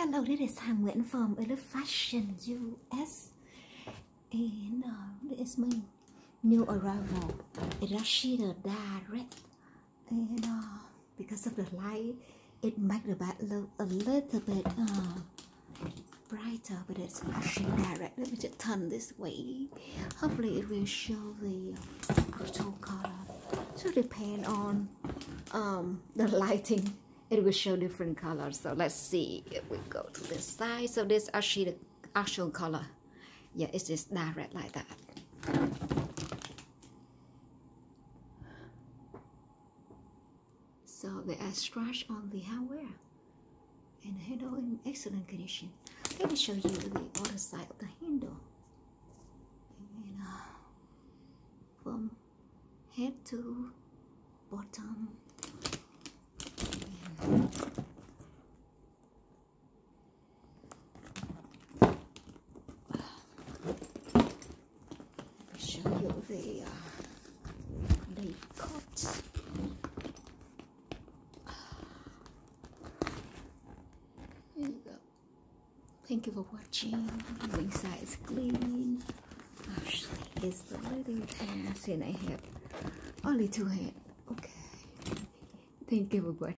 Hello, this is Han Nguyễn from Elite Fashion US. And uh, this is my new arrival. It Rashida Direct. And uh, because of the light, it makes the back look a little bit uh, brighter, but it's actually direct. Let me just turn this way. Hopefully, it will show the actual color. So depend on um, the lighting it will show different colors. So let's see if we go to this side. So this actually the actual color. Yeah it's just direct like that. So the scratch on the hardware and the handle in excellent condition. Let me show you the other side of the handle. And, uh, from head to bottom show you the uh, leaf cut. Here you go. Thank you for watching. The inside is clean. Actually, it's the little hands and I have only two hands. Okay. Thank you for watching.